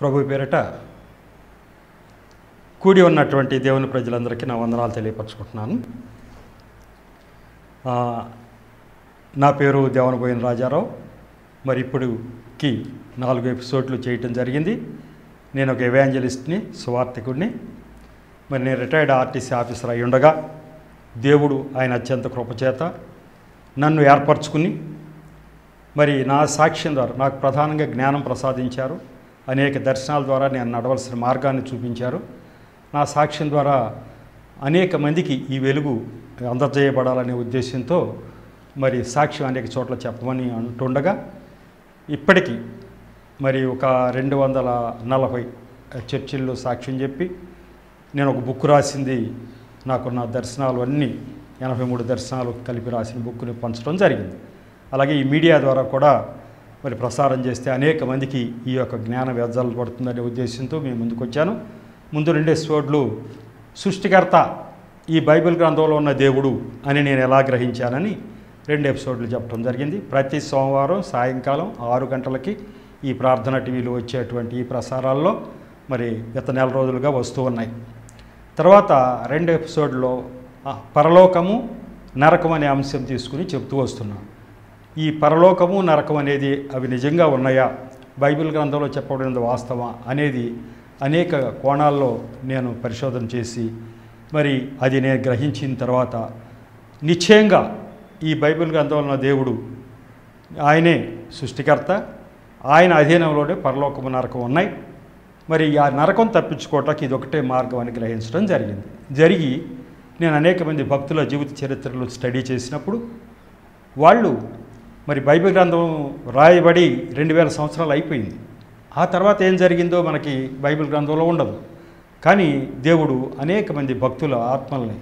ప్రభు పేరిట కూడి ఉన్నటువంటి దేవుని ప్రజలందరికీ నా వందనాలు తెలియపరచుకుంటున్నాను. నా పేరు దేవనబోయిన రాజారావు. మరి ఇప్పుడుకి నాలుగు ఎపిసోడ్లు చేయటం జరిగింది. నేను ఒక ఎవాంజలిస్ట్ని సువార్థికుడిని. మరి నేను రిటైర్డ్ ఆర్టీసీ ఆఫీసర్ అయి ఉండగా దేవుడు ఆయన అత్యంత కృపచేత నన్ను ఏర్పరచుకుని మరి నా సాక్ష్యం ద్వారా నాకు ప్రధానంగా జ్ఞానం ప్రసాదించారు. అనేక దర్శనాల ద్వారా నేను నడవలసిన మార్గాన్ని చూపించారు. నా సాక్ష్యం ద్వారా అనేక మందికి ఈ వెలుగు అందజేయబడాలనే ఉద్దేశంతో మరి సాక్ష్యం అనేక చోట్ల చెప్పమని అంటుండగా ఇప్పటికీ మరి ఒక రెండు వందల నలభై చర్చిల్లో సాక్ష్యం చెప్పి నేను ఒక బుక్ రాసింది నాకు నా దర్శనాలు అన్నీ ఎనభై మూడు దర్శనాలు కలిపి రాసిన బుక్ని పంచడం జరిగింది. అలాగే ఈ మీడియా ద్వారా కూడా మరి ప్రసారం చేస్తే అనేక మందికి ఈ యొక్క జ్ఞాన వ్యర్థాలు పడుతుందనే ఉద్దేశంతో మేము ముందుకు వచ్చాను ముందు రెండే స్టోడ్లు సృష్టికర్త ఈ బైబిల్ గ్రంథంలో ఉన్న దేవుడు అని నేను ఎలా గ్రహించానని రెండు ఎపిసోడ్లు చెప్పడం జరిగింది. ప్రతి సోమవారం సాయంకాలం ఆరు గంటలకి ఈ ప్రార్థన టీవీలో వచ్చేటువంటి ఈ ప్రసారాల్లో మరి గత నెల రోజులుగా వస్తూ ఉన్నాయి. తర్వాత రెండు ఎపిసోడ్లో పరలోకము నరకం అనే అంశం తీసుకుని చెప్తూ వస్తున్నాను. ఈ పరలోకము నరకం అనేది అవి నిజంగా ఉన్నాయా? బైబిల్ గ్రంథంలో చెప్పబడినది వాస్తవం అనేది అనేక కోణాల్లో నేను పరిశోధన చేసి మరి అది నేను గ్రహించిన తర్వాత నిశ్చయంగా ఈ బైబిల్ గ్రంథంలో ఉన్న దేవుడు ఆయనే సృష్టికర్త. ఆయన అధీనంలోనే పరలోకము నరకం ఉన్నాయి. మరి ఆ నరకం తప్పించుకోవటానికి ఇది ఒకటే మార్గం అని గ్రహించడం జరిగింది. జరిగి నేను అనేక మంది భక్తుల జీవిత చరిత్రలు స్టడీ చేసినప్పుడు వాళ్ళు మరి బైబిల్ గ్రంథం రాయబడి రెండు వేల సంవత్సరాలు అయిపోయింది. ఆ తర్వాత ఏం జరిగిందో మనకి బైబిల్ గ్రంథంలో ఉండదు. కానీ దేవుడు అనేక మంది భక్తుల ఆత్మల్ని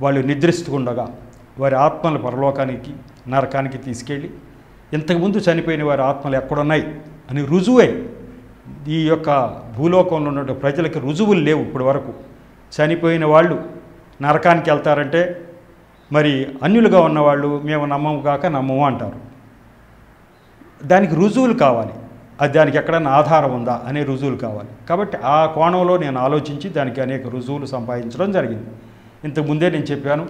వాళ్ళు నిద్రిస్తుండగా వారి ఆత్మలు పరలోకానికి నరకానికి తీసుకెళ్ళి ఇంతకుముందు చనిపోయిన వారి ఆత్మలు ఎక్కడున్నాయి అని రుజువై ఈ యొక్క భూలోకంలో ఉన్న ప్రజలకి రుజువులు లేవు ఇప్పటి వరకు చనిపోయిన వాళ్ళు నరకానికి వెళ్తారంటే మరి అన్యులుగా ఉన్నవాళ్ళు మేము నమ్మము కాక నమ్మము అంటారు. దానికి రుజువులు కావాలి. అది దానికి ఎక్కడైనా ఆధారం ఉందా అనే రుజువులు కావాలి. కాబట్టి ఆ కోణంలో నేను ఆలోచించి దానికి అనేక రుజువులు సంపాదించడం జరిగింది. ఇంతకుముందే నేను చెప్పాను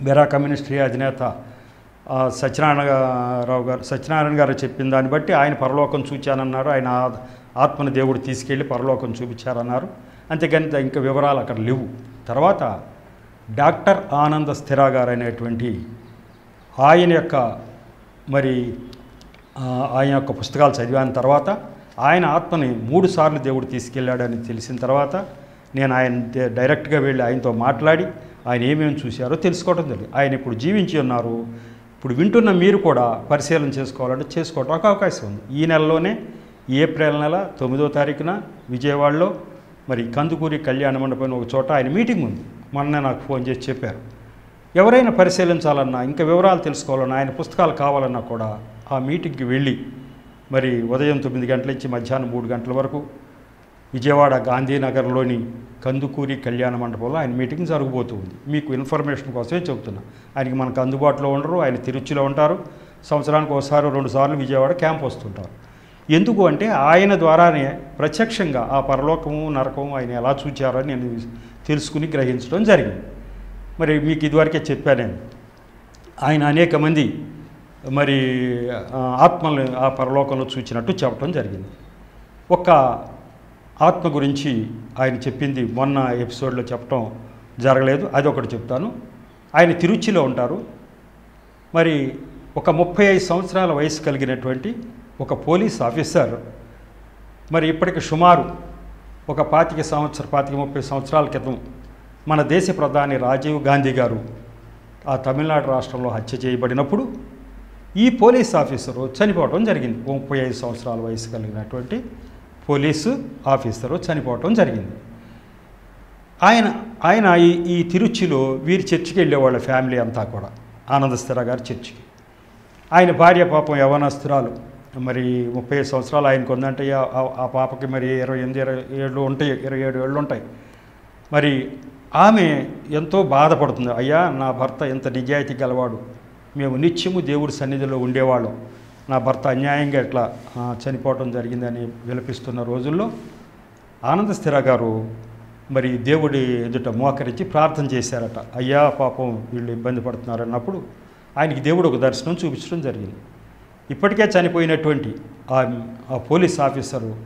బెరా కమ్యూనిస్ట్రీ అధినేత సత్యనారాయణ సత్యనారాయణరావు గారు సత్యనారాయణ గారు చెప్పిన దాన్ని బట్టి ఆయన పరలోకం చూచానన్నారు. ఆయన ఆత్మని దేవుడు తీసుకెళ్ళి పరలోకం చూపించారన్నారు. అంతేకాని ఇంకా వివరాలు అక్కడ లేవు. తర్వాత డాక్టర్ ఆనంద స్థిరా గారు అనేటువంటి ఆయన యొక్క మరి ఆయన యొక్క పుస్తకాలు చదివిన తర్వాత ఆయన ఆత్మని మూడు సార్లు దేవుడు తీసుకెళ్ళాడని తెలిసిన తర్వాత నేను ఆయన డైరెక్ట్గా వెళ్ళి ఆయనతో మాట్లాడి ఆయన ఏమేమి చూశారో తెలుసుకోవడం జరిగింది. ఆయన ఇప్పుడు జీవించి ఉన్నారు. ఇప్పుడు వింటున్న మీరు కూడా పరిశీలన చేసుకోవాలంటే చేసుకోవడానికి అవకాశం ఉంది. ఈ నెలలోనే ఏప్రిల్ నెల తొమ్మిదో తారీఖున విజయవాడలో మరి కందుకూరి కళ్యాణ మండపం ఒక చోట ఆయన మీటింగ్ ఉంది. మొన్నే నాకు ఫోన్ చేసి చెప్పారు. ఎవరైనా పరిశీలించాలన్నా ఇంకా వివరాలు తెలుసుకోవాలన్నా ఆయన పుస్తకాలు కావాలన్నా కూడా ఆ మీటింగ్కి వెళ్ళి మరి ఉదయం తొమ్మిది గంటల నుంచి మధ్యాహ్నం మూడు గంటల వరకు విజయవాడ గాంధీనగర్లోని కందుకూరి కళ్యాణ మండపంలో ఆయన మీటింగ్ జరగబోతుంది మీకు ఇన్ఫర్మేషన్ కోసమే చెబుతున్నా. ఆయనకి మనకు అందుబాటులో ఉండరు ఆయన తిరుచిలో ఉంటారు. సంవత్సరానికి ఒకసారి రెండు సార్లు విజయవాడ క్యాంప్ వస్తుంటారు. ఎందుకు అంటే ఆయన ద్వారానే ప్రత్యక్షంగా ఆ పరలోకము నరకము ఆయన ఎలా చూచారని నేను తెలుసుకుని గ్రహించడం జరిగింది. మరి మీకు ఇదివరకే చెప్పాను. నేను ఆయన అనేక మంది మరి ఆ, ఆత్మల్ని ఆ పరలోకంలో చూచినట్టు చెప్పడం జరిగింది. ఒక ఆత్మ గురించి ఆయన చెప్పింది మొన్న ఎపిసోడ్లో చెప్పడం జరగలేదు. అది ఒకటి చెప్తాను. ఆయన తిరుచిలో ఉంటారు. మరి ఒక ముప్పై ఐదు సంవత్సరాల వయసు కలిగినటువంటి ఒక పోలీస్ ఆఫీసర్ మరి ఇప్పటికి సుమారు ఒక పాతిక సంవత్సర పాతిక ముప్పై సంవత్సరాల క్రితం మన దేశ ప్రధాని రాజీవ్ గాంధీ గారు ఆ తమిళనాడు రాష్ట్రంలో హత్య చేయబడినప్పుడు ఈ పోలీస్ ఆఫీసరు చనిపోవటం జరిగింది. ముప్పై ఐదు సంవత్సరాల వయసు కలిగినటువంటి పోలీసు ఆఫీసరు చనిపోవటం జరిగింది. ఆయన ఆయన ఈ ఈ తిరుచిలో వీరి చర్చికి వెళ్ళేవాళ్ళ ఫ్యామిలీ అంతా కూడా ఆనందస్థిర గారి చర్చికి. ఆయన భార్య పాపం యవనస్తురాలు. మరి ముప్పై సంవత్సరాలు ఆయనకు ఉందంటే ఆ- ఆ- పాపకి మరి ఇరవై ఎనిమిది ఇరవై ఏళ్ళు ఉంటాయి ఇరవై ఏడు ఏళ్ళు ఉంటాయి. మరి ఆమె ఎంతో బాధపడుతుంది. అయ్యా నా భర్త ఎంత నిజాయితీ గలవాడు. మేము నిత్యము దేవుడి సన్నిధిలో ఉండేవాళ్ళం. నా భర్త అన్యాయంగా ఇట్లా చనిపోవటం జరిగిందని విలపిస్తున్న రోజుల్లో ఆనంద స్థిర గారు మరి దేవుడి ఎదుట మోకరించి ప్రార్థన చేశారట. అయ్యా పాపం వీళ్ళు ఇబ్బంది పడుతున్నారు అన్నప్పుడు ఆయనకి దేవుడు ఒక దర్శనం చూపించడం జరిగింది. ఇప్పటికే చనిపోయినటువంటి ఆ పోలీస్ ఆఫీసరు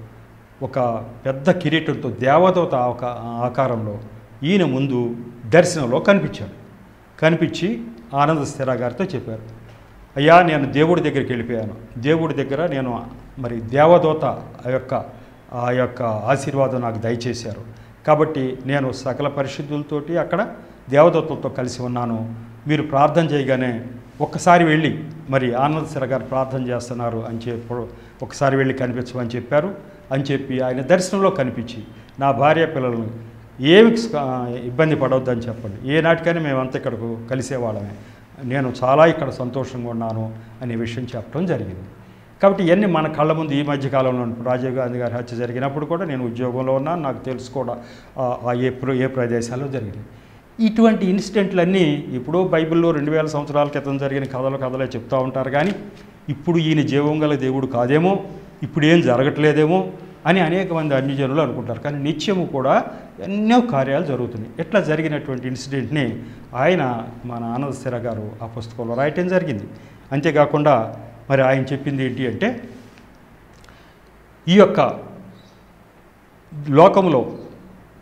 ఒక పెద్ద కిరీటంతో దేవదూత ఒక ఆకారంలో ఈయన ముందు దర్శనంలో కనిపించాడు. కనిపించి ఆనంద స్థిర గారితో చెప్పారు. అయ్యా నేను దేవుడి దగ్గరికి వెళ్ళిపోయాను. దేవుడి దగ్గర నేను మరి దేవదూత ఆ యొక్క ఆ యొక్క ఆశీర్వాదం నాకు దయచేశారు. కాబట్టి నేను సకల పరిశుద్ధులతోటి అక్కడ దేవదూతలతో కలిసి ఉన్నాను. మీరు ప్రార్థన చేయగానే ఒక్కసారి వెళ్ళి మరి ఆనంద్ సిర గారు ప్రార్థన చేస్తున్నారు అని చెప్పి ఒకసారి వెళ్ళి కనిపించమని చెప్పారు. అని చెప్పి ఆయన దర్శనంలో కనిపించి నా భార్య పిల్లలను ఏమి ఇబ్బంది పడవద్దని చెప్పండి. ఏ నాటికైనా మేమంతా ఇక్కడకు కలిసేవాళ్ళమే. నేను చాలా ఇక్కడ సంతోషంగా ఉన్నాను అనే విషయం చెప్పడం జరిగింది. కాబట్టి ఇవన్నీ మన కళ్ళ ముందు ఈ మధ్య కాలంలో రాజీవ్ గాంధీ గారి హత్య జరిగినప్పుడు కూడా నేను ఉద్యోగంలో ఉన్నాను. నాకు తెలుసు కూడా ఆ, ఏ ప్ర ఏ ప్రదేశాల్లో జరిగింది. ఇటువంటి ఇన్సిడెంట్లన్నీ ఇప్పుడు బైబిల్లో రెండు వేల సంవత్సరాల క్రితం జరిగిన కథలు కథలే చెప్తూ ఉంటారు కానీ ఇప్పుడు ఈయన జీవం గల దేవుడు కాదేమో ఇప్పుడు ఏం జరగట్లేదేమో అని అనేక మంది అన్యజనులు అనుకుంటారు. కానీ నిత్యము కూడా ఎన్నో కార్యాలు జరుగుతున్నాయి. ఎట్లా జరిగినటువంటి ఇన్సిడెంట్ని ఆయన మన ఆనంద స్థిర గారు ఆ పుస్తకంలో రాయటం జరిగింది. అంతేకాకుండా మరి ఆయన చెప్పింది ఏంటి అంటే ఈ యొక్క లోకంలో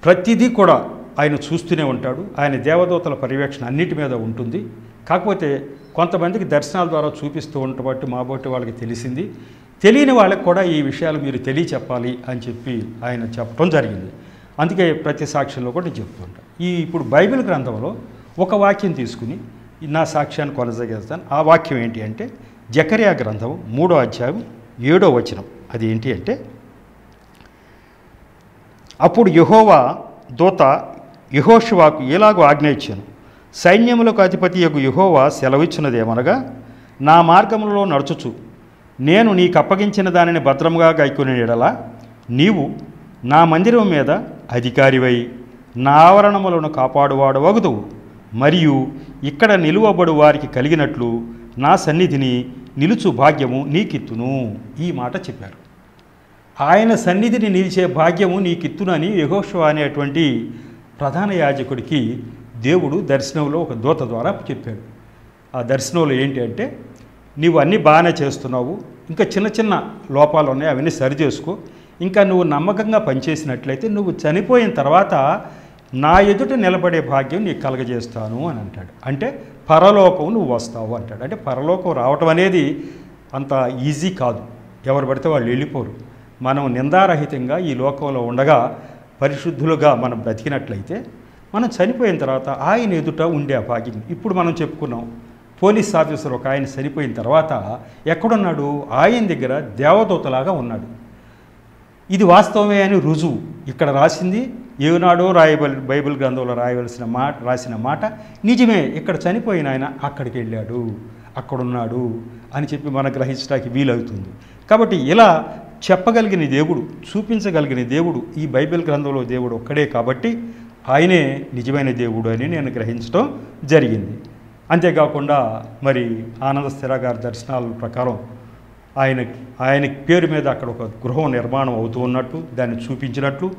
ప్రతిదీ కూడా ఆయన చూస్తూనే ఉంటాడు. ఆయన దేవదూతల పర్యవేక్షణ అన్నిటి మీద ఉంటుంది. కాకపోతే కొంతమందికి దర్శనాల ద్వారా చూపిస్తూ ఉండబట్టి మా బట్టి వాళ్ళకి తెలిసింది. తెలియని వాళ్ళకి కూడా ఈ విషయాలు మీరు తెలియచెప్పాలి అని చెప్పి ఆయన చెప్పడం జరిగింది. అందుకే ప్రతి సాక్ష్యంలో కూడా నేను చెప్తుంటా ఈ ఇప్పుడు బైబిల్ గ్రంథంలో ఒక వాక్యం తీసుకుని నా సాక్ష్యాన్ని కొనసాగిస్తాను. ఆ వాక్యం ఏంటి అంటే జకరియా గ్రంథం మూడో అధ్యాయం ఏడో వచనం. అది ఏంటి అంటే అప్పుడు యహోవా దూత యహోషువాకు ఇలాగూ ఆజ్ఞ ఇచ్చాను సైన్యములకు అధిపతి యొక్క యహోవా సెలవిచ్చినదేమనగా నా మార్గములలో నడుచుచు. నేను నీకు అప్పగించిన దానిని భద్రముగా గైకునే ఎడలా నీవు నా మందిరం మీద అధికారివై నా ఆవరణములను కాపాడువాడు వగుదువు మరియు ఇక్కడ నిలువబడు వారికి కలిగినట్లు నా సన్నిధిని నిలుచు భాగ్యము నీకిత్తును. ఈ మాట చెప్పారు. ఆయన సన్నిధిని నిలిచే భాగ్యము నీకిత్తునని యహోషువ అనేటువంటి ప్రధాన యాజకుడికి దేవుడు దర్శనంలో ఒక దూత ద్వారా చెప్పాడు. ఆ దర్శనంలో ఏంటి అంటే నీవు అన్నీ బాగానే చేస్తున్నావు. ఇంకా చిన్న చిన్న లోపాలు ఉన్నాయి అవన్నీ సరి చేసుకో. ఇంకా నువ్వు నమ్మకంగా పనిచేసినట్లయితే నువ్వు చనిపోయిన తర్వాత నా ఎదుట నిలబడే భాగ్యం నీకు కలగజేస్తాను అని అంటాడు. అంటే పరలోకం నువ్వు వస్తావు అంటాడు. అంటే పరలోకం రావటం అనేది అంత ఈజీ కాదు. ఎవరు పడితే వాళ్ళు వెళ్ళిపోరు. మనం నిందారహితంగా ఈ లోకంలో ఉండగా పరిశుద్ధులుగా మనం బ్రతికినట్లయితే మనం చనిపోయిన తర్వాత ఆయన ఎదుట ఉండే ఆ భాగ్యం ఇప్పుడు మనం చెప్పుకున్నాం పోలీస్ ఆఫీసర్ ఒక ఆయన చనిపోయిన తర్వాత ఎక్కడున్నాడు? ఆయన దగ్గర దేవదూతలాగా ఉన్నాడు. ఇది వాస్తవమే అని రుజువు. ఇక్కడ రాసింది ఏనాడో రాయబల్ బైబిల్ గ్రంథంలో రాయవలసిన మాట రాసిన మాట నిజమే. ఇక్కడ చనిపోయిన ఆయన అక్కడికి వెళ్ళాడు అక్కడున్నాడు అని చెప్పి మనం గ్రహించడానికి వీలవుతుంది. కాబట్టి ఇలా చెప్పగలిగిన దేవుడు చూపించగలిగిన దేవుడు ఈ బైబిల్ గ్రంథంలో దేవుడు ఒక్కడే కాబట్టి ఆయనే నిజమైన దేవుడు అని నేను గ్రహించడం జరిగింది. అంతేకాకుండా మరి ఆనంద స్థిర గారి దర్శనాల ప్రకారం ఆయన ఆయన పేరు మీద అక్కడ ఒక గృహం నిర్మాణం అవుతూ ఉన్నట్టు దాన్ని చూపించినట్లు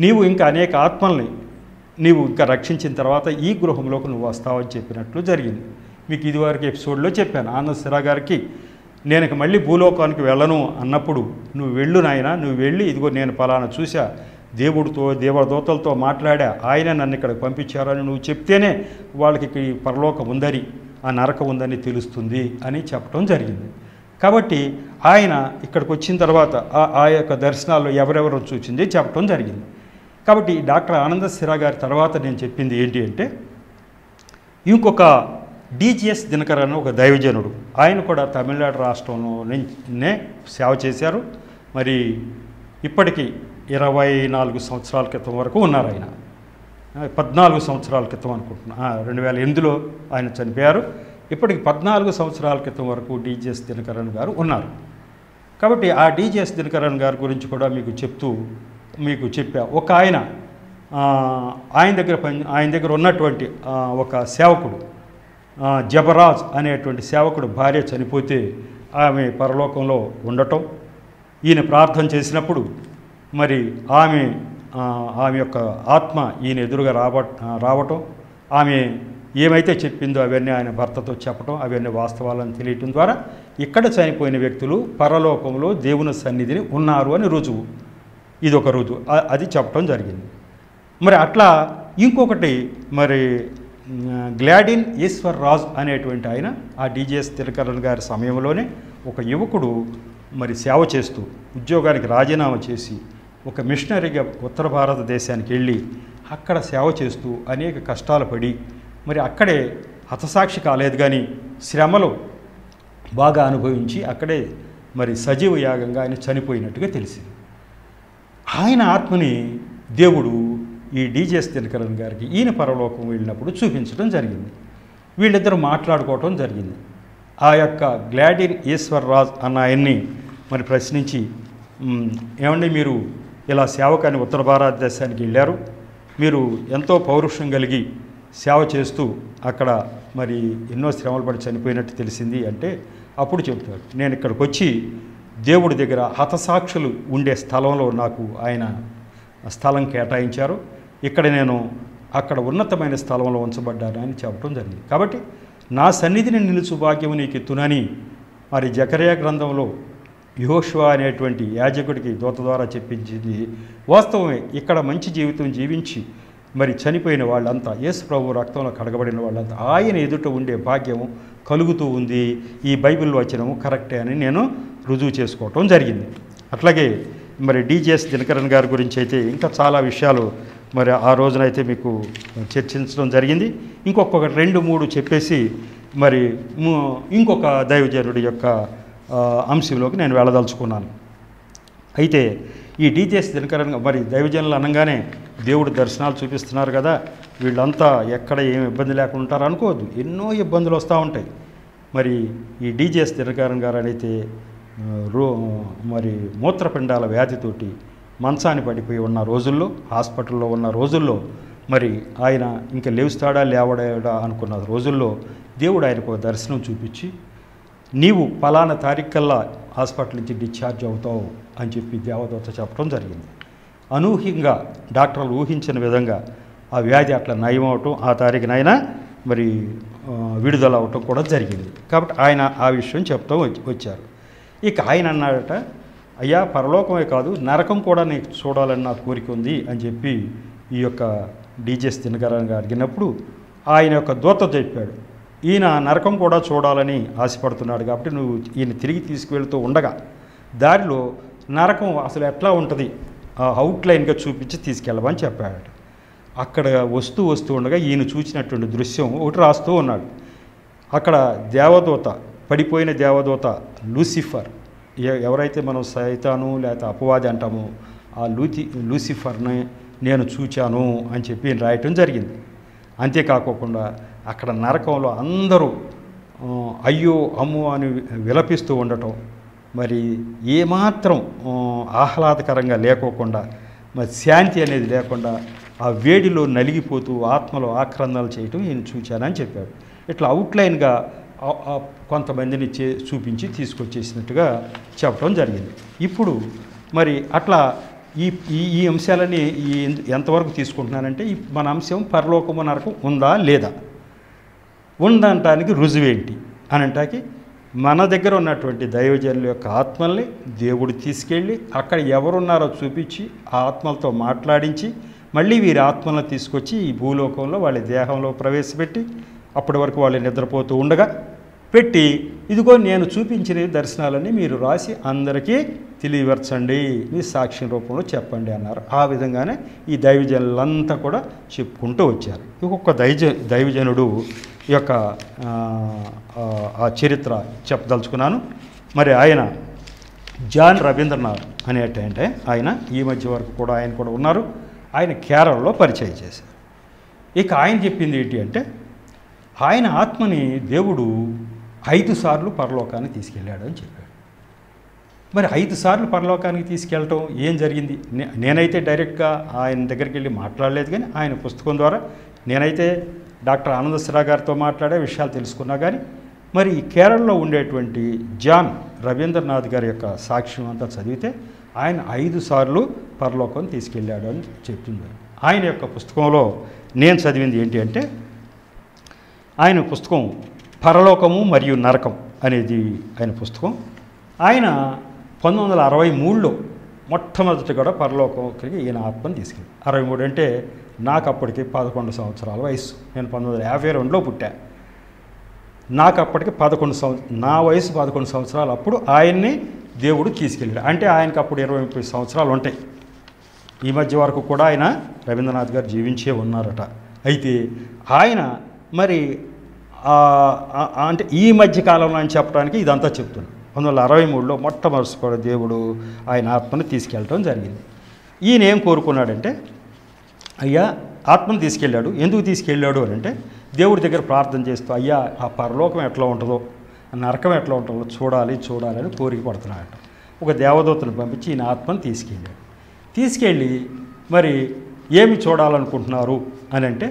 నీవు ఇంకా అనేక ఆత్మల్ని నీవు ఇంకా రక్షించిన తర్వాత ఈ గృహంలోకి నువ్వు వస్తావని చెప్పినట్లు జరిగింది. మీకు ఇదివరకు ఎపిసోడ్లో చెప్పాను ఆనంద స్థిర గారికి నేను ఇక మళ్ళీ భూలోకానికి వెళ్ళను అన్నప్పుడు నువ్వు వెళ్ళు నాయన నువ్వు వెళ్ళి ఇదిగో నేను పలానా చూసా దేవుడితో దేవదూతలతో మాట్లాడా ఆయన నన్ను ఇక్కడికి పంపించారని నువ్వు చెప్తేనే వాళ్ళకి ఈ పరలోకం ఉందని ఆ నరకం ఉందని తెలుస్తుంది అని చెప్పడం జరిగింది. కాబట్టి ఆయన ఇక్కడికి వచ్చిన తర్వాత ఆ- ఆ యొక్క దర్శనాల్లో ఎవరెవరు చూసింది చెప్పడం జరిగింది. కాబట్టి డాక్టర్ ఆనంద సిరా గారి తర్వాత నేను చెప్పింది ఏంటి అంటే ఇంకొక డిజిఎస్ దినకర్ అని ఒక దైవజనుడు. ఆయన కూడా తమిళనాడు రాష్ట్రంలోనే సేవ చేశారు. మరి ఇప్పటికీ ఇరవై నాలుగు సంవత్సరాల క్రితం వరకు ఉన్నారు ఆయన. పద్నాలుగు సంవత్సరాల క్రితం అనుకుంటున్నా. రెండు వేల ఎనిమిదిలో ఆయన చనిపోయారు. ఇప్పటికి పద్నాలుగు సంవత్సరాల క్రితం వరకు డీజీఎస్ దినకరన్ గారు ఉన్నారు. కాబట్టి ఆ డీజీఎస్ దినకరన్ గారి గురించి కూడా మీకు చెప్తూ మీకు చెప్పా. ఒక ఆయన ఆయన దగ్గర పని ఆయన దగ్గర ఉన్నటువంటి ఒక సేవకుడు. జబరాజ్ అనేటువంటి సేవకుడు భార్య చనిపోతే ఆమె పరలోకంలో ఉండటం. ఈయన ప్రార్థన చేసినప్పుడు మరి ఆమె ఆమె యొక్క ఆత్మ ఈయన ఎదురుగా రావ రావటం. ఆమె ఏమైతే చెప్పిందో అవన్నీ ఆయన భర్తతో చెప్పటం అవన్నీ వాస్తవాలను తెలియటం ద్వారా ఇక్కడ చనిపోయిన వ్యక్తులు పరలోకంలో దేవుని సన్నిధిని ఉన్నారు అని రుజువు. ఇది ఒక రుజువు అది చెప్పడం జరిగింది. మరి అట్లా ఇంకొకటి మరి గ్లాడిన్ ఈశ్వర్ రాజ్ అనేటువంటి ఆయన ఆ డీజేఎస్ తిలకరణ్ గారి సమయంలోనే ఒక యువకుడు మరి సేవ చేస్తూ ఉద్యోగానికి రాజీనామా చేసి ఒక మిషనరీగా ఉత్తర భారతదేశానికి వెళ్ళి అక్కడ సేవ చేస్తూ అనేక కష్టాలు పడి మరి అక్కడే హతసాక్షి కాలేదు కానీ శ్రమలు బాగా అనుభవించి అక్కడే మరి సజీవ యాగంగా ఆయన చనిపోయినట్టుగా తెలిసింది. ఆయన ఆత్మని దేవుడు ఈ డీజేఎస్ దినకరణ్ గారికి ఈయన పరలోకం వెళ్ళినప్పుడు చూపించడం జరిగింది. వీళ్ళిద్దరూ మాట్లాడుకోవటం జరిగింది. ఆ యొక్క గ్లాడిన్ ఈశ్వర్ రాజ్ అన్న ఆయన్ని మరి ప్రశ్నించి ఏమండి మీరు ఇలా సేవకాన్ని ఉత్తర భారతదేశానికి వెళ్ళారు. మీరు ఎంతో పౌరుషం కలిగి సేవ చేస్తూ అక్కడ మరి ఎన్నో శ్రమలు పడి చనిపోయినట్టు తెలిసింది అంటే అప్పుడు చెబుతారు. నేను ఇక్కడికి వచ్చి దేవుడి దగ్గర హతసాక్షులు ఉండే స్థలంలో నాకు ఆయన స్థలం కేటాయించారు. ఇక్కడ నేను అక్కడ ఉన్నతమైన స్థలంలో ఉంచబడ్డాను అని చెప్పడం జరిగింది. కాబట్టి నా సన్నిధిని నిలుచు భాగ్యము నీకు ఎత్తునని మరి జకరియా గ్రంథంలో యోషువా అనేటువంటి యాజకుడికి దూత ద్వారా చెప్పించింది. వాస్తవమే ఇక్కడ మంచి జీవితం జీవించి మరి చనిపోయిన వాళ్ళంతా యేసు ప్రభు రక్తంలో కడగబడిన వాళ్ళంతా ఆయన ఎదుట ఉండే భాగ్యం కలుగుతూ ఉంది. ఈ బైబిల్ వచనము కరెక్టే అని నేను రుజువు చేసుకోవటం జరిగింది. అట్లాగే మరి డీజేఎస్ దినకరన్ గారి గురించి అయితే ఇంకా చాలా విషయాలు మరి ఆ రోజునైతే మీకు చర్చించడం జరిగింది. ఇంకొక రెండు మూడు చెప్పేసి మరి ఇంకొక దైవజనుడి యొక్క అంశంలోకి నేను వెళ్ళదలుచుకున్నాను. అయితే ఈ డీజేఎస్ దినకరన్ మరి దైవజనులు అనగానే దేవుడు దర్శనాలు చూపిస్తున్నారు కదా వీళ్ళంతా ఎక్కడ ఏం ఇబ్బంది లేకుండా ఉంటారు అనుకోవద్దు. ఎన్నో ఇబ్బందులు వస్తూ ఉంటాయి. మరి ఈ డీజేఎస్ దినకరన్ గారు అయితే రో మరి మూత్రపిండాల వ్యాధితోటి మంచాన్ని పడిపోయి ఉన్న రోజుల్లో హాస్పిటల్లో ఉన్న రోజుల్లో మరి ఆయన ఇంకా లేవుస్తాడా లేవడాడా అనుకున్న రోజుల్లో దేవుడు ఆయనకు ఒక దర్శనం చూపించి నీవు పలానా తారీఖు కల్లా హాస్పిటల్ నుంచి డిశ్చార్జ్ అవుతావు అని చెప్పి దేవదూత చెప్పడం జరిగింది. అనూహ్యంగా డాక్టర్లు ఊహించిన విధంగా ఆ వ్యాధి అట్లా నయం అవటం ఆ తారీఖునైనా మరి విడుదల అవటం కూడా జరిగింది. కాబట్టి ఆయన ఆ విషయం చెప్తూ వచ్చి- వచ్చారు. ఇక ఆయన అన్నాడట అయ్యా పరలోకమే కాదు నరకం కూడా నీకు చూడాలని నా కోరిక ఉంది అని చెప్పి ఈ యొక్క డీజేస్ దినకరంగా అడిగినప్పుడు ఆయన యొక్క దూత చెప్పాడు ఈయన నరకం కూడా చూడాలని ఆశపడుతున్నాడు కాబట్టి నువ్వు ఈయన తిరిగి తీసుకువెళ్తూ ఉండగా దారిలో నరకం అసలు ఎట్లా ఉంటుంది? ఆ అవుట్లైన్గా చూపించి తీసుకెళ్ళమని చెప్పాడు అక్కడ వస్తూ వస్తూ ఉండగా ఈయన చూసినటువంటి దృశ్యం ఒకటి రాస్తూ ఉన్నాడు. అక్కడ దేవదూత పడిపోయిన దేవదూత లూసిఫర్ ఎవరైతే మనం సైతాను లేకపోతే అపవాది అంటామో ఆ లూచి లూసిఫర్ని నేను చూచాను అని చెప్పి రాయటం జరిగింది. అంతేకాకోకుండా అక్కడ నరకంలో అందరూ అయ్యో అమ్ము అని విలపిస్తూ ఉండటం మరి ఏమాత్రం ఆహ్లాదకరంగా లేకోకుండా మరి శాంతి అనేది లేకుండా ఆ వేడిలో నలిగిపోతూ ఆత్మలో ఆక్రందనలు చేయటం నేను చూచానని చెప్పాడు. ఇట్లా అవుట్లైన్గా కొంతమందిని చే చూపించి తీసుకొచ్చేసినట్టుగా చెప్పడం జరిగింది. ఇప్పుడు మరి అట్లా ఈ ఈ ఈ అంశాలని ఈ ఎంతవరకు తీసుకుంటున్నానంటే మన అంశం పరలోకము నరకం ఉందా లేదా? ఉందనటానికి రుజువేంటి? అని అంటాకి మన దగ్గర ఉన్నటువంటి దైవజనుల యొక్క ఆత్మల్ని దేవుడు తీసుకెళ్ళి అక్కడ ఎవరున్నారో చూపించి ఆ ఆత్మలతో మాట్లాడించి మళ్ళీ వీరి ఆత్మలను తీసుకొచ్చి ఈ భూలోకంలో వాళ్ళ దేహంలో ప్రవేశపెట్టి అప్పటి వరకు వాళ్ళు నిద్రపోతూ ఉండగా పెట్టి ఇదిగో నేను చూపించిన దర్శనాలని దర్శనాలన్నీ మీరు రాసి అందరికీ తెలియపరచండి. మీ సాక్ష్యం రూపంలో చెప్పండి అన్నారు. ఆ విధంగానే ఈ దైవజనులంతా కూడా చెప్పుకుంటూ వచ్చారు. ఇంకొక దైజ దైవజనుడు ఈ యొక్క ఆ, ఆ చరిత్ర చెప్పదలుచుకున్నాను. మరి ఆయన జాన్ రవీంద్రనాథ్ అనేటంటే ఆయన ఈ మధ్య వరకు కూడా ఆయన కూడా ఉన్నారు. ఆయన కేరళలో పరిచయం చేశారు. ఇక ఆయన చెప్పింది ఏంటి అంటే ఆయన ఆత్మని దేవుడు ఐదు సార్లు పరలోకాన్ని తీసుకెళ్ళాడు అని చెప్పాడు. మరి ఐదు సార్లు పరలోకానికి తీసుకెళ్ళటం ఏం జరిగింది? నేనైతే డైరెక్ట్గా ఆయన దగ్గరికి వెళ్ళి మాట్లాడలేదు కానీ ఆయన పుస్తకం ద్వారా నేనైతే డాక్టర్ ఆనందశ్రా గారితో మాట్లాడే విషయాలు తెలుసుకున్నా కానీ మరి ఈ కేరళలో ఉండేటువంటి జాన్ రవీంద్రనాథ్ గారి యొక్క సాక్ష్యం అంతా చదివితే ఆయన ఐదు సార్లు పరలోకం తీసుకెళ్ళాడు అని చెప్తున్నారు ఆయన యొక్క పుస్తకంలో నేను చదివింది ఏంటి అంటే ఆయన పుస్తకం పరలోకము మరియు నరకం అనేది ఆయన పుస్తకం. ఆయన పంతొమ్మిది వందల అరవై మూడులో మొట్టమొదటి కూడా పరలోకంకి ఈయన ఆత్మను తీసుకెళ్ళి అరవై మూడు అంటే నాకు అప్పటికి పదకొండు సంవత్సరాల వయసు నేను పంతొమ్మిది వందల యాభై రెండులో పుట్టా. నాకు అప్పటికి పదకొండు సంవత్సరం నా వయసు పదకొండు సంవత్సరాలు అప్పుడు ఆయన్ని దేవుడు తీసుకెళ్ళాడు. అంటే ఆయనకు అప్పుడు ఇరవై ముప్పై సంవత్సరాలు ఉంటాయి. ఈ మధ్య వరకు కూడా ఆయన రవీంద్రనాథ్ గారు జీవించే ఉన్నారట. అయితే ఆయన మరి అంటే ఈ మధ్య కాలంలో అని చెప్పడానికి ఇదంతా చెప్తున్నాను పంతొమ్మిది వందల అరవై మూడులో మొట్టమొదటి కూడా దేవుడు ఆయన ఆత్మను తీసుకెళ్ళడం జరిగింది. ఈయన ఏం కోరుకున్నాడంటే అయ్యా ఆత్మను తీసుకెళ్ళాడు. ఎందుకు తీసుకెళ్ళాడు అని అంటే దేవుడి దగ్గర ప్రార్థన చేస్తూ అయ్యా ఆ పరలోకం ఎట్లా ఉంటుందో నరకం ఎట్లా ఉంటుందో చూడాలి చూడాలి అని కోరిక పడుతున్నాడు ఒక దేవదూతను పంపించి ఈయన ఆత్మను తీసుకెళ్ళాడు. తీసుకెళ్ళి మరి ఏమి చూడాలనుకుంటున్నారు అని అంటే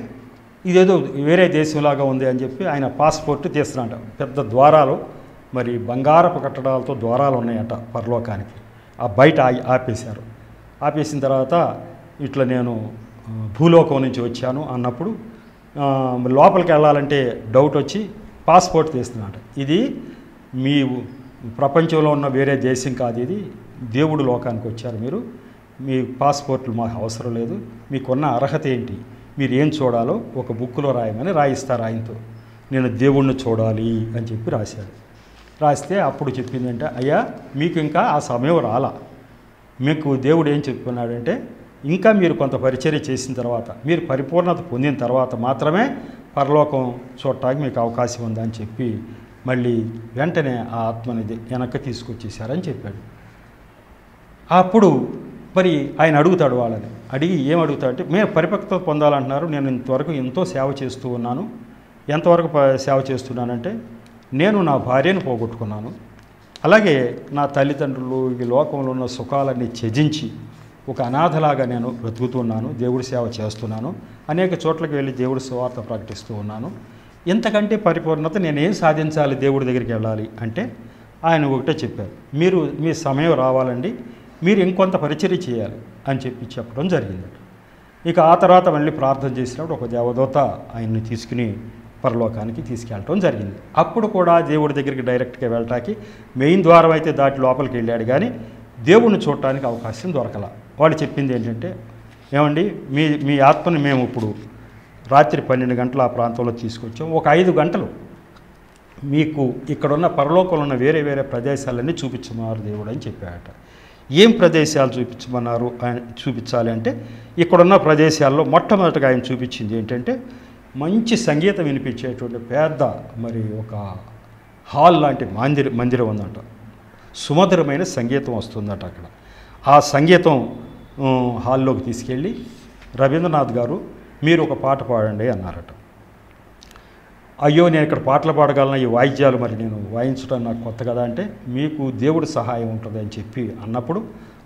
ఇదేదో వేరే దేశంలాగా ఉంది అని చెప్పి ఆయన పాస్పోర్ట్ తీస్తున్నాడు పెద్ద ద్వారాలు మరి బంగారపు కట్టడాలతో ద్వారాలు ఉన్నాయట పరలోకానికి. ఆ బయట ఆపేశారు. ఆపేసిన తర్వాత ఇట్లా నేను భూలోకం నుంచి వచ్చాను అన్నప్పుడు లోపలికి వెళ్ళాలంటే డౌట్ వచ్చి పాస్పోర్ట్ తీస్తున్నాడు ఇది మీ ప్రపంచంలో ఉన్న వేరే దేశం కాదు ఇది. దేవుడు లోకానికి వచ్చారు మీరు. మీ పాస్పోర్ట్లు మాకు అవసరం లేదు. మీకున్న అర్హత ఏంటి? మీరు ఏం చూడాలో ఒక బుక్లో రాయమని రాయిస్తారు ఆయనతో నేను దేవుణ్ణి చూడాలి అని చెప్పి రాశాడు. రాస్తే అప్పుడు చెప్పిందంటే అయ్యా మీకు ఇంకా ఆ సమయం రాలా. మీకు దేవుడు ఏం చెప్పుకున్నాడంటే ఇంకా మీరు కొంత పరిచర్య చేసిన తర్వాత మీరు పరిపూర్ణత పొందిన తర్వాత మాత్రమే పరలోకం చూడటానికి మీకు అవకాశం ఉందని చెప్పి మళ్ళీ వెంటనే ఆ ఆత్మని వెనక్కి తీసుకొచ్చేసారని చెప్పాడు. అప్పుడు మరి ఆయన అడుగుతాడు వాళ్ళని అడిగి ఏం అడుగుతాడంటే మేము పరిపక్వత పొందాలంటున్నారు. నేను ఇంతవరకు ఎంతో సేవ చేస్తూ ఉన్నాను. ఎంతవరకు ప- సేవ చేస్తున్నానంటే నేను నా భార్యను పోగొట్టుకున్నాను. అలాగే నా తల్లిదండ్రులు ఈ లోకంలో ఉన్న సుఖాలన్నీ త్యజించి ఒక అనాథలాగా నేను బ్రతుకుతున్నాను దేవుడి సేవ చేస్తున్నాను. అనేక చోట్లకి వెళ్ళి దేవుడి సువార్త ప్రకటిస్తూ ఉన్నాను. ఇంతకంటే పరిపూర్ణత నేనేం సాధించాలి దేవుడి దగ్గరికి వెళ్ళాలి? అంటే ఆయన ఒకటే చెప్పారు మీరు మీ సమయం రావాలండి. మీరు ఇంకొంత పరిచర్య చేయాలి. అని చెప్పి చెప్పడం జరిగింది. ఇక ఆ తర్వాత మళ్ళీ ప్రార్థన చేసినప్పుడు ఒక దేవదూత ఆయన్ని తీసుకుని పరలోకానికి తీసుకెళ్ళటం జరిగింది. అప్పుడు కూడా దేవుడి దగ్గరికి డైరెక్ట్గా వెళ్ళటానికి మెయిన్ ద్వారం అయితే దాటి లోపలికి వెళ్ళాడు కానీ దేవుణ్ణి చూడటానికి అవకాశం దొరకల. వాళ్ళు చెప్పింది ఏంటంటే ఏమండి మీ మీ ఆత్మని మేము ఇప్పుడు రాత్రి పన్నెండు గంటల ఆ ప్రాంతంలో తీసుకొచ్చాం. ఒక ఐదు గంటలు మీకు ఇక్కడున్న పరలోకంలో ఉన్న వేరే వేరే ప్రదేశాలన్నీ చూపించమన్నారు దేవుడు అని చెప్పాడట. ఏం ప్రదేశాలు చూపించమన్నారు ఆయన చూపించాలి అంటే ఇక్కడున్న ప్రదేశాల్లో మొట్టమొదటిగా ఆయన చూపించింది ఏంటంటే మంచి సంగీతం వినిపించేటువంటి పెద్ద మరి ఒక హాల్ లాంటి మందిర మందిరం ఉందంట. సుమధురమైన సంగీతం వస్తుందట అక్కడ. ఆ సంగీతం హాల్లోకి తీసుకెళ్ళి రవీంద్రనాథ్ గారు మీరు ఒక పాట పాడండి అన్నారట. అయ్యో నేను ఇక్కడ పాటలు పాడగలను? ఈ వాయిద్యాలు మరి నేను వాయించడం నాకు కొత్త కదా అంటే మీకు దేవుడి సహాయం ఉంటుంది అని చెప్పి అన్నప్పుడు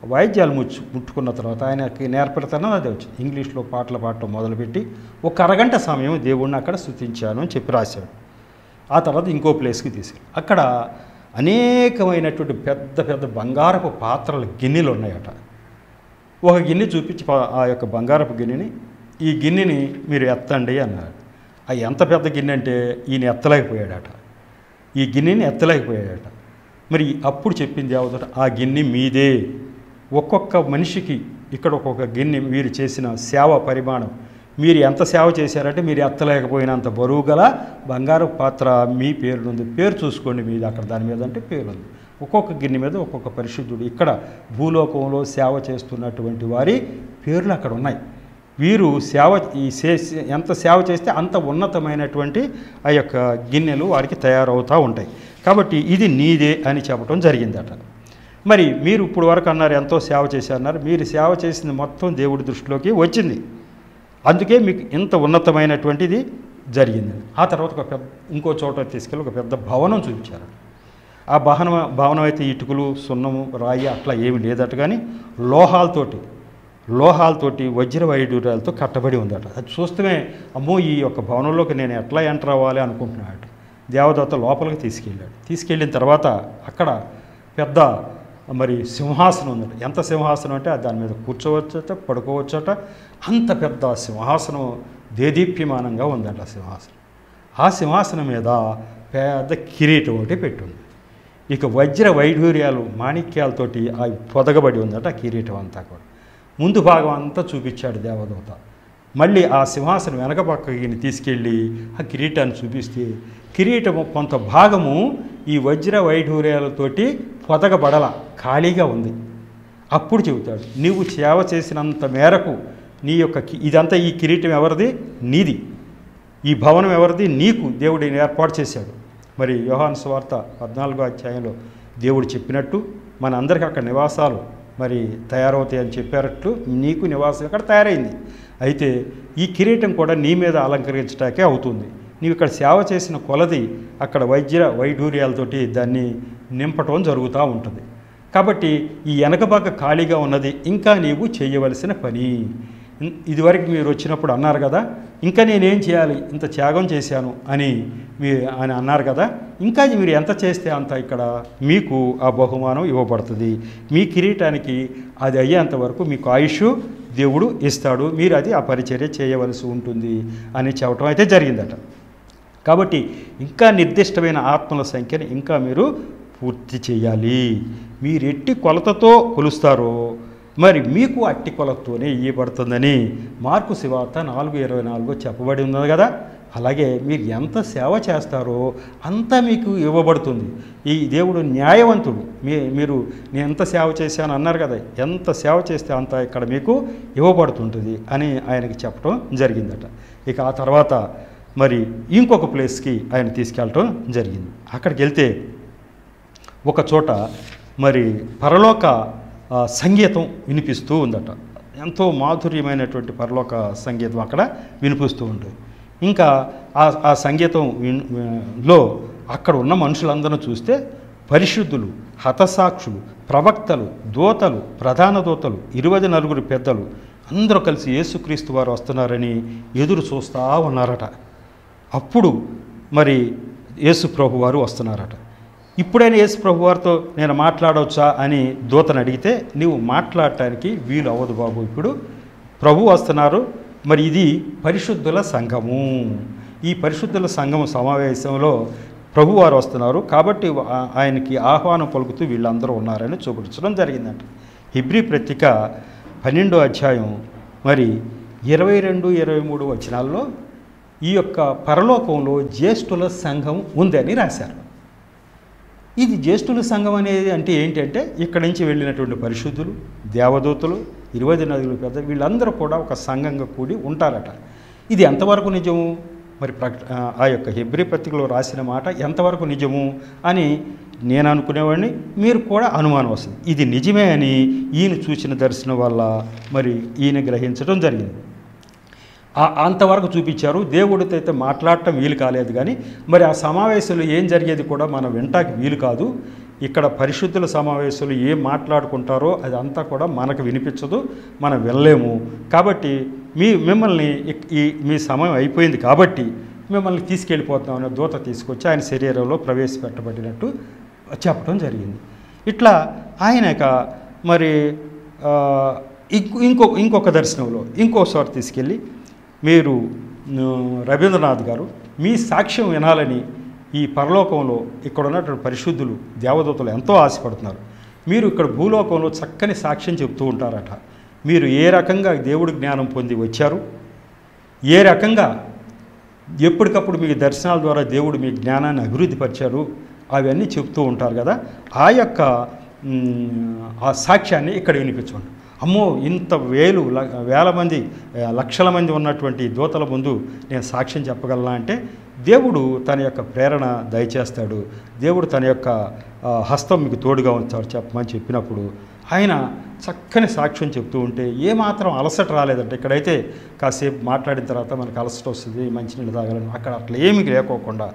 వాయిద్యాలు ముచ్చు ముట్టుకున్న తర్వాత ఆయనకి నేర్పడతానో అదే వచ్చింది. ఇంగ్లీష్లో పాటలు పాడటం మొదలుపెట్టి ఒక అరగంట సమయం దేవుడిని అక్కడ స్థుతించాను అని చెప్పి రాశాడు. ఆ తర్వాత ఇంకో ప్లేస్కి తీసుకెళ్ళి అక్కడ అనేకమైనటువంటి పెద్ద పెద్ద బంగారపు పాత్రలు గిన్నెలు ఉన్నాయట. ఒక గిన్నె చూపించి ఆ యొక్క బంగారపు గిన్నెని ఈ గిన్నెని మీరు ఎత్తండి అన్నారు. ఆ ఎంత పెద్ద గిన్నె అంటే ఈయన ఎత్తలేకపోయాడట. ఈ గిన్నెని ఎత్తలేకపోయాడట. మరి అప్పుడు చెప్పింది ఏమవుతుంట ఆ గిన్నె మీదే. ఒక్కొక్క మనిషికి ఇక్కడ ఒక్కొక్క గిన్నె మీరు చేసిన సేవ పరిమాణం. మీరు ఎంత సేవ చేశారంటే మీరు ఎత్తలేకపోయినంత బరువు గల బంగారు పాత్ర మీ పేరు పేరు చూసుకోండి మీది అక్కడ దాని మీద అంటే పేరుంది ఒక్కొక్క గిన్నె మీద ఒక్కొక్క పరిశుద్ధుడు. ఇక్కడ భూలోకంలో సేవ చేస్తున్నటువంటి వారి పేర్లు అక్కడ ఉన్నాయి. వీరు సేవ ఈ సే- ఎంత సేవ చేస్తే అంత ఉన్నతమైనటువంటి ఆ యొక్క గిన్నెలు వారికి తయారవుతూ ఉంటాయి. కాబట్టి ఇది నీదే అని చెప్పడం జరిగిందట. మరి మీరు ఇప్పుడు వరకు అన్నారు ఎంతో సేవ చేశారన్నారు మీరు సేవ చేసింది మొత్తం దేవుడి దృష్టిలోకి వచ్చింది. అందుకే మీకు ఇంత ఉన్నతమైనటువంటిది జరిగింది. ఆ తర్వాత ఒక పెద్ద ఇంకో చోట తీసుకెళ్ళి ఒక పెద్ద భవనం చూపించారు. ఆ భవనం భవనం అయితే ఇటుకలు సున్నము రాయి అట్లా ఏమి లేదట కానీ లోహాలతోటి లోహాలతోటి వజ్రవైడూర్యాలతో కట్టబడి ఉందట. అది చూస్తూనే అమ్మో ఈ యొక్క భవనంలోకి నేను ఎట్లా ఎంటర్ అవ్వాలి అనుకుంటున్నాడు. దేవదత్త లోపలికి తీసుకెళ్ళాడు. తీసుకెళ్ళిన తర్వాత అక్కడ పెద్ద మరి సింహాసనం ఉందట. ఎంత సింహాసనం అంటే దాని మీద కూర్చోవచ్చట పడుకోవచ్చట. అంత పెద్ద సింహాసనం దేదీప్యమానంగా ఉందట సింహాసనం. ఆ సింహాసనం మీద పెద్ద కిరీటం ఒకటి పెట్టుంది. ఇక వజ్ర వైఢూర్యాలు మాణిక్యాలతోటి ఆ పొదగబడి ఉందట ఆ కిరీటం అంతా కూడా. ముందు భాగం అంతా చూపించాడు దేవదూత. మళ్ళీ ఆ సింహాసనం వెనక పక్కకి తీసుకెళ్ళి ఆ కిరీటాన్ని చూపిస్తే కిరీటము కొంత భాగము ఈ వజ్ర వైఢూర్యాలతోటి పొదగబడల ఖాళీగా ఉంది. అప్పుడు చెబుతాడు నీవు సేవ చేసినంత మేరకు నీ యొక్క ఇదంతా ఈ కిరీటం ఎవరిది? నీది. ఈ భవనం ఎవరిది? నీకు. దేవుడు ఏర్పాటు చేశాడు. మరి యోహాన్ స్వార్త పద్నాలుగో అధ్యాయంలో దేవుడు చెప్పినట్టు మన అందరికీ అక్కడ నివాసాలు మరి తయారవుతాయి అని చెప్పారట్లు నీకు నివాసం ఇక్కడ తయారైంది. అయితే ఈ కిరీటం కూడా నీ మీద అలంకరించటాకే అవుతుంది. నీవు ఇక్కడ సేవ చేసిన కొలది అక్కడ వైద్య వైఢూర్యాలతోటి దాన్ని నింపటం జరుగుతూ ఉంటుంది. కాబట్టి ఈ వెనక భాగ ఖాళీగా ఉన్నది ఇంకా నీవు చేయవలసిన పని. ఇదివరకు మీరు వచ్చినప్పుడు అన్నారు కదా ఇంకా నేనేం చేయాలి ఇంత త్యాగం చేశాను అని మీ అని అన్నారు కదా ఇంకా మీరు ఎంత చేస్తే అంత ఇక్కడ మీకు ఆ బహుమానం ఇవ్వబడుతుంది. మీ కిరీటానికి అది అయ్యేంత వరకు మీకు ఆయుష్ దేవుడు ఇస్తాడు మీరు అది ఆ పరిచర్య చేయవలసి ఉంటుంది అని చెప్పటం అయితే జరిగిందట. కాబట్టి ఇంకా నిర్దిష్టమైన ఆత్మల సంఖ్యను ఇంకా మీరు పూర్తి చేయాలి. మీరు ఎట్టి కొలతతో కొలుస్తారో మరి మీకు అట్టి కొలతతోనే ఇవ్వబడుతుందని మార్కు శివార్త నాలుగు ఇరవై నాలుగు చెప్పబడి ఉన్నది కదా? అలాగే మీరు ఎంత సేవ చేస్తారో అంత మీకు ఇవ్వబడుతుంది. ఈ దేవుడు న్యాయవంతుడు. మీ మీరు నేను ఎంత సేవ చేశాను అన్నారు కదా? ఎంత సేవ చేస్తే అంత ఇక్కడ మీకు ఇవ్వబడుతుంటుంది అని ఆయనకి చెప్పడం జరిగిందట. ఇక ఆ తర్వాత మరి ఇంకొక ప్లేస్కి ఆయన తీసుకెళ్ళటం జరిగింది. అక్కడికి వెళ్తే ఒక చోట మరి పరలోక సంగీతం వినిపిస్తూ ఉందట. ఎంతో మాధుర్యమైనటువంటి పరలోక సంగీతం అక్కడ వినిపిస్తూ ఉంటుంది ఇంకా ఆ ఆ సంగీతం విన్- లో అక్కడ ఉన్న మనుషులందరూ చూస్తే పరిశుద్ధులు హతసాక్షులు ప్రవక్తలు దూతలు ప్రధాన దూతలు ఇరవై నలుగురు పెద్దలు అందరూ కలిసి యేసుక్రీస్తు వారు వస్తున్నారని ఎదురు చూస్తూ ఉన్నారట. అప్పుడు మరి యేసు ప్రభు వారు వస్తున్నారట. ఇప్పుడైనా యేసు ప్రభు వారితో నేను మాట్లాడవచ్చా అని దూతను అడిగితే నీవు మాట్లాడటానికి వీలు అవ్వదు బాబు ఇప్పుడు ప్రభు వస్తున్నారు. మరి ఇది పరిశుద్ధుల సంఘము. ఈ పరిశుద్ధుల సంఘం సమావేశంలో ప్రభు వారు వస్తున్నారు. కాబట్టి ఆయనకి ఆహ్వానం పలుకుతూ వీళ్ళందరూ ఉన్నారని చూపించడం జరిగిందంట. హిబ్రీ పత్రిక పన్నెండో అధ్యాయం మరి ఇరవై రెండు ఇరవై మూడు వచనాల్లో ఈ యొక్క పరలోకంలో జ్యేష్ఠుల సంఘం ఉందని రాశారు. ఇది జ్యేష్ఠుల సంఘం అనేది అంటే ఏంటంటే ఇక్కడి నుంచి వెళ్ళినటువంటి పరిశుద్ధులు దేవదూతలు ఇరవై నదులు పెద్ద వీళ్ళందరూ కూడా ఒక సంఘంగా కూడి ఉంటారట. ఇది ఎంతవరకు నిజము? మరి ప్రక ఆ యొక్క హెబ్రి పత్రికలో రాసిన మాట ఎంతవరకు నిజము అని నేను అనుకునేవాడిని మీరు కూడా అనుమానం వస్తుంది. ఇది నిజమే అని ఈయన చూసిన దర్శనం వల్ల మరి ఈయన గ్రహించడం జరిగింది. అంతవరకు చూపించారు. దేవుడితో అయితే మాట్లాడటం వీలు కాలేదు కానీ మరి ఆ సమావేశంలో ఏం జరిగేది కూడా మనం వింటాకి వీలు కాదు. ఇక్కడ పరిశుద్ధుల సమావేశంలో ఏం మాట్లాడుకుంటారో అది అంతా కూడా మనకు వినిపించదు మనం వినలేము. కాబట్టి మీ మిమ్మల్ని ఈ మీ సమయం అయిపోయింది కాబట్టి మిమ్మల్ని తీసుకెళ్ళిపోతున్నామని దూత తీసుకొచ్చి ఆయన శరీరంలో ప్రవేశపెట్టబడినట్టు చెప్పడం జరిగింది. ఇట్లా ఆయన మరి ఇంకొక ఇంకో ఇంకొక దర్శనంలో ఇంకోసారి తీసుకెళ్ళి మీరు రవీంద్రనాథ్ గారు మీ సాక్ష్యం వినాలని ఈ పరలోకంలో ఇక్కడ ఉన్నటువంటి పరిశుద్ధులు దేవదూతలు ఎంతో ఆశపడుతున్నారు. మీరు ఇక్కడ భూలోకంలో చక్కని సాక్ష్యం చెప్తూ ఉంటారట. మీరు ఏ రకంగా దేవుడి జ్ఞానం పొంది వచ్చారు? ఏ రకంగా ఎప్పటికప్పుడు మీ దర్శనాల ద్వారా దేవుడు మీ జ్ఞానాన్ని అభివృద్ధి పరిచారు అవన్నీ చెప్తూ ఉంటారు కదా. ఆ యొక్క ఆ సాక్ష్యాన్ని ఇక్కడ వినిపించండి. అమ్మో ఇంత వేలు ల- వేల మంది లక్షల మంది ఉన్నటువంటి దూతల ముందు నేను సాక్ష్యం చెప్పగలనా అంటే దేవుడు తన యొక్క ప్రేరణ దయచేస్తాడు. దేవుడు తన యొక్క హస్తం మీకు తోడుగా ఉంచాడు చెప్పమని చెప్పినప్పుడు ఆయన చక్కని సాక్ష్యం చెప్తూ ఉంటే ఏమాత్రం అలసట రాలేదంటే. ఇక్కడైతే కాసేపు మాట్లాడిన తర్వాత మనకు అలసట వస్తుంది మంచినీళ్ళు తాగాలని. అక్కడ అట్లా ఏమీ లేకోకుండా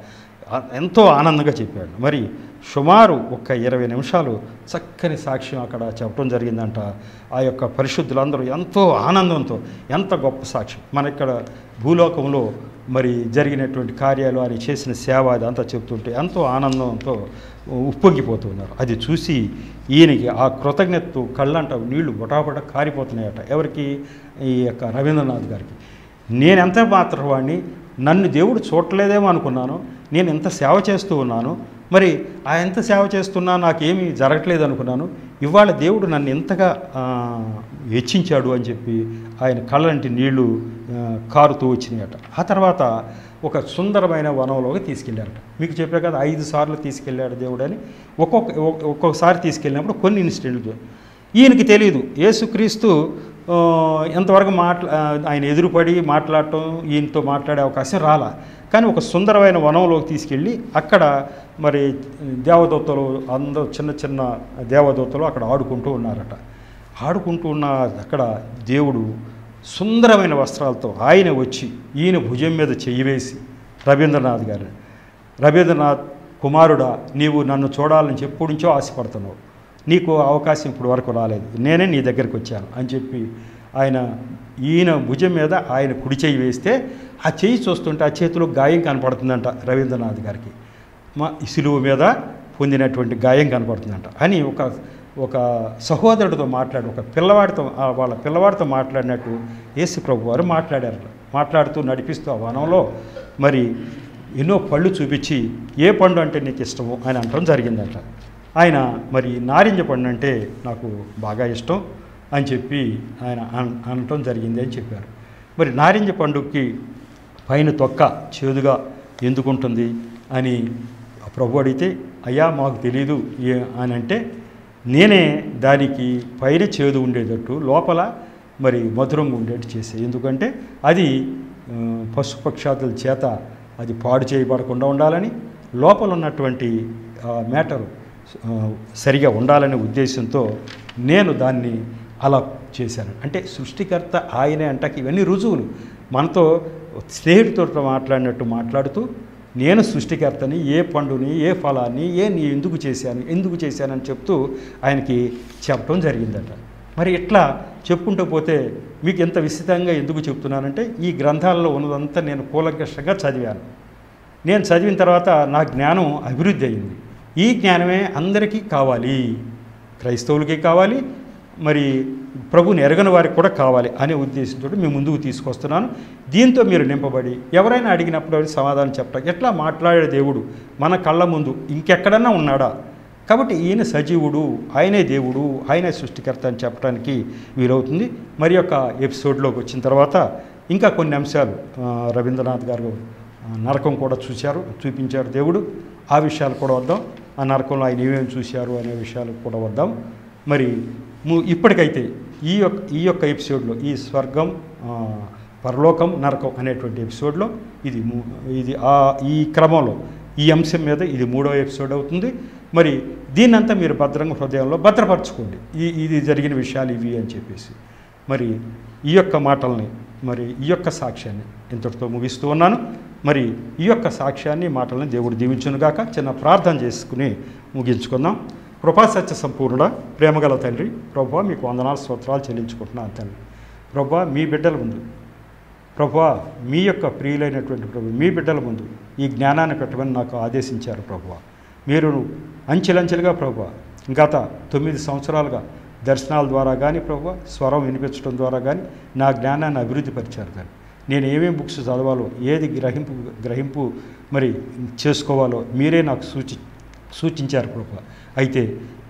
ఎంతో ఆనందంగా చెప్పాడు. మరి సుమారు ఒక ఇరవై నిమిషాలు చక్కని సాక్ష్యం అక్కడ చెప్పడం జరిగిందంట. ఆ యొక్క పరిశుద్ధులందరూ ఎంతో ఆనందంతో ఎంత గొప్ప సాక్ష్యం. మన ఇక్కడ భూలోకంలో మరి జరిగినటువంటి కార్యాలు ఆయన చేసిన సేవ అది అంతా చెప్తుంటే ఎంతో ఆనందంతో ఉప్పొంగిపోతున్నారు. అది చూసి ఈయనకి ఆ కృతజ్ఞత కళ్ళంట నీళ్ళు బొటాబొట కారిపోతున్నాయట. ఎవరికి? ఈ యొక్క రవీంద్రనాథ్ గారికి. నేను ఎంత మాత్రం వాడిని నన్ను దేవుడు చూడలేదేమో అనుకున్నాను. నేను ఎంత సేవ చేస్తూ ఉన్నాను? మరి ఆ ఎంత సేవ చేస్తున్నా నాకేమీ జరగట్లేదు అనుకున్నాను. ఇవాళ దేవుడు నన్ను ఎంతగా హెచ్చించాడు అని చెప్పి ఆయన కళ్ళంటి నీళ్ళు కారుతూ వచ్చినాయట. ఆ తర్వాత ఒక సుందరమైన వనంలోకి తీసుకెళ్ళారట. మీకు చెప్పే కదా ఐదు సార్లు తీసుకెళ్ళాడు దేవుడు అని. ఒక్కొక్క ఒక్కొక్కసారి తీసుకెళ్ళినప్పుడు కొన్ని ఇన్సిడెంట్లు ఈయనకి తెలియదు యేసుక్రీస్తు ఎంతవరకు మాట్లా ఆయన ఎదురుపడి మాట్లాడటం ఈయనతో మాట్లాడే అవకాశం రాలా. కానీ ఒక సుందరమైన వనంలోకి తీసుకెళ్ళి అక్కడ మరి దేవదూతలు అందరూ చిన్న చిన్న దేవదూతలు అక్కడ ఆడుకుంటూ ఉన్నారట. ఆడుకుంటూ ఉన్న అక్కడ దేవుడు సుందరమైన వస్త్రాలతో ఆయన వచ్చి ఈయన భుజం మీద చెయ్యి వేసి రవీంద్రనాథ్ గారు రవీంద్రనాథ్ కుమారుడా నీవు నన్ను చూడాలని ఎప్పటి నుంచో ఆశపడుతున్నావు. నీకు అవకాశం ఇప్పుడు వరకు రాలేదు. నేనే నీ దగ్గరికి వచ్చాను అని చెప్పి ఆయన ఈయన భుజం మీద ఆయన కుడి చేయి వేస్తే ఆ చేయి చూస్తుంటే ఆ చేతిలో గాయం కనపడుతుందంట రవీంద్రనాథ్ గారికి. మా సిలువ మీద పొందినటువంటి గాయం కనపడుతుందంట. అని ఒక ఒక సహోదరుడితో మాట్లాడి ఒక పిల్లవాడితో వాళ్ళ పిల్లవాడితో మాట్లాడినట్టు యేసు ప్రభు వారు మాట్లాడారు మాట్లాడుతూ నడిపిస్తూ ఆ వనంలో మరి ఎన్నో పళ్ళు చూపించి ఏ పండు అంటే నీకు ఇష్టము అని అనటం జరిగిందట. ఆయన మరి నారింజ పండు అంటే నాకు బాగా ఇష్టం అని చెప్పి ఆయన అనటం జరిగింది అని చెప్పారు. మరి నారింజ పండుకి పైన తొక్క చేదుగా ఎందుకుంటుంది అని ప్రభు అడిగితే అయ్యా మాకు తెలీదు. అని అంటే నేనే దానికి పైన చేదు ఉండేటట్టు లోపల మరి మధురంగా ఉండేట్టు చేసే. ఎందుకంటే అది పశుపక్షాతుల చేత అది పాడు చేయబడకుండా ఉండాలని లోపల ఉన్నటువంటి మ్యాటరు సరిగా ఉండాలనే ఉద్దేశంతో నేను దాన్ని అలా చేశాను. అంటే సృష్టికర్త ఆయనే అంటాక ఇవన్నీ రుజువులు. మనతో స్నేహితుడితో మాట్లాడినట్టు మాట్లాడుతూ నేను సృష్టికర్తని ఏ పండుని ఏ ఫలాన్ని ఏ నీ ఎందుకు చేశాను ఎందుకు చేశానని చెప్తూ ఆయనకి చెప్పడం జరిగిందట. మరి ఇట్లా చెప్పుకుంటూ పోతే మీకు ఎంత విస్తృతంగా ఎందుకు చెప్తున్నానంటే ఈ గ్రంథాల్లో ఉన్నదంతా నేను కూలంకషంగా చదివాను. నేను చదివిన తర్వాత నా జ్ఞానం అభివృద్ధి అయింది. ఈ జ్ఞానమే అందరికీ కావాలి. క్రైస్తవులకి కావాలి మరి ప్రభుని ఎరగని వారికి కూడా కావాలి అనే ఉద్దేశంతో మీ ముందుకు తీసుకొస్తున్నాను. దీంతో మీరు నింపబడి ఎవరైనా అడిగినప్పుడు సమాధానం చెప్పడం ఎట్లా మాట్లాడే దేవుడు? మన కళ్ళ ముందు ఇంకెక్కడన్నా ఉన్నాడా? కాబట్టి ఈయన సజీవుడు ఆయనే దేవుడు ఆయనే సృష్టికర్త అని చెప్పడానికి వీలవుతుంది. మరి యొక్క ఎపిసోడ్లోకి వచ్చిన తర్వాత ఇంకా కొన్ని అంశాలు రవీంద్రనాథ్ గారు నరకం కూడా చూశారు చూపించారు దేవుడు. ఆ విషయాలు కూడా వద్దాం. ఆ నరకంలో ఆయన ఏమేమి చూశారు అనే విషయాలు కూడా వద్దాం. మరి ఇప్పటికైతే ఈ యొక్క ఈ యొక్క ఎపిసోడ్లో ఈ స్వర్గం పరలోకం నరకం అనేటువంటి ఎపిసోడ్లో ఇది ఇది ఆ ఈ క్రమంలో ఈ అంశం మీద ఇది మూడవ ఎపిసోడ్ అవుతుంది. మరి దీన్నంతా మీరు భద్రంగా హృదయంలో భద్రపరచుకోండి. ఈ ఇది జరిగిన విషయాలు ఇవి అని చెప్పేసి. మరి ఈ యొక్క మాటల్ని మరి ఈ యొక్క సాక్ష్యాన్ని ఇంతటితో ముగిస్తూ ఉన్నాను. మరి ఈ యొక్క సాక్ష్యాన్ని మాటలను దేవుడు దీవించునుగాక చిన్న ప్రార్థన చేసుకుని ముగించుకుందాం. కృపా సత్య సంపూర్ణ ప్రేమగల తండ్రి. ప్రభు మీకు వందనాలు స్తోత్రాలు చెల్లించుకుంటున్నాను తండ్రి. ప్రభా మీ బిడ్డల ముందు. ప్రభా మీ యొక్క ప్రియులైనటువంటి ప్రభు మీ బిడ్డల ముందు ఈ జ్ఞానాన్ని పెట్టమని నాకు ఆదేశించారు ప్రభు. మీరు అంచెలంచెలుగా ప్రభు గత తొమ్మిది సంవత్సరాలుగా దర్శనాల ద్వారా కానీ ప్రభు స్వరం వినిపించడం ద్వారా కానీ నా జ్ఞానాన్ని అభివృద్ధి పరిచారు కానీ నేను ఏమేమి బుక్స్ చదవాలో ఏది గ్రహింపు గ్రహింపు మరి చేసుకోవాలో మీరే నాకు సూచి సూచించారు ప్రభు అయితే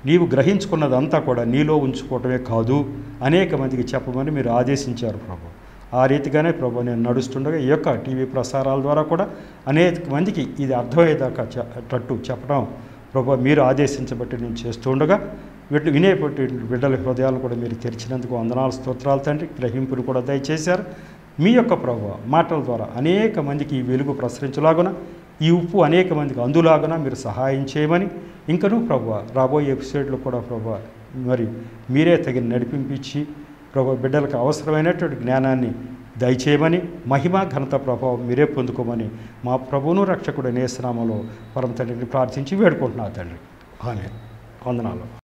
నీవు గ్రహించుకున్నదంతా కూడా నీలో ఉంచుకోవటమే కాదు అనేక మందికి చెప్పమని మీరు ఆదేశించారు ప్రభు. ఆ రీతిగానే ప్రభు నేను నడుస్తుండగా ఈ యొక్క టీవీ ప్రసారాల ద్వారా కూడా అనేక మందికి ఇది అర్థమయ్యేదాకా చెట్టు చెప్పడం ప్రభు మీరు ఆదేశించబట్టి నేను చేస్తూ ఉండగా వీటి వినేపట్టి బిడ్డల హృదయాలు కూడా మీరు తెరిచినందుకు వందనాలు స్తోత్రాలు తండ్రి. గ్రహింపును కూడా దయచేశారు. మీ యొక్క ప్రభు మాటల ద్వారా అనేక మందికి ఈ వెలుగు ప్రసరించలాగున ఈ ఉప్పు అనేక మందికి అందులాగన మీరు సహాయం చేయమని ఇంకనూ ప్రభు రాబోయే ఎపిసోడ్లో కూడా ప్రభు మరి మీరే తగిన నడిపింపించి ప్రభు బిడ్డలకు అవసరమైనటువంటి జ్ఞానాన్ని దయచేయమని మహిమ ఘనత ప్రభావం మీరే పొందుకోమని మా ప్రభువును రక్షకుడు నేస్నామంలో పరమ తండ్రిని ప్రార్థించి వేడుకుంటున్నా తండ్రి. ఆమె వందనాలు.